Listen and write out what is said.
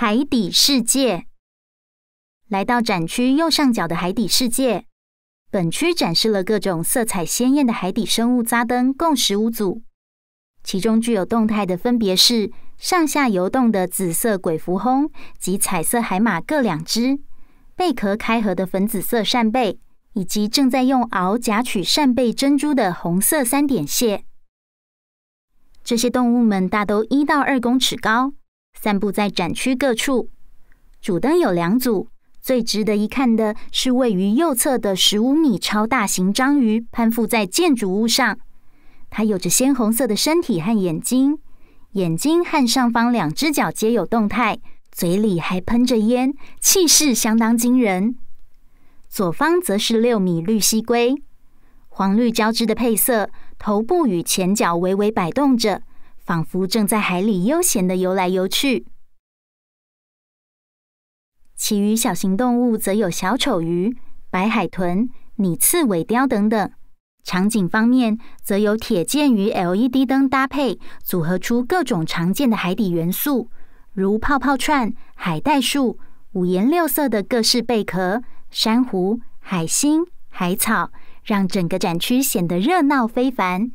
海底世界。来到展区右上角的海底世界，本区展示了各种色彩鲜艳的海底生物扎灯，共十五组。其中具有动态的分别是上下游动的紫色鬼蝠鲼及彩色海马各两只，贝壳开合的粉紫色扇贝，以及正在用螯夹取扇贝珍珠的红色三点蟹。这些动物们大都一到二公尺高，散布在展区各处。主灯有两组。最值得一看的是位于右侧的十五米超大型章鱼，攀附在建筑物上。它有着鲜红色的身体和眼睛，眼睛和上方两只脚皆有动态，嘴里还喷着烟，气势相当惊人。左方则是六米绿蜥龟，黄绿交织的配色，头部与前脚微微摆动着，仿佛正在海里悠闲的游来游去。其余小型动物则有小丑鱼、白海豚、拟刺尾雕等等。场景方面，则有铁剑与 LED 灯搭配，组合出各种常见的海底元素，如泡泡串、海带树、五颜六色的各式贝壳、珊瑚、海星、海草，让整个展区显得热闹非凡。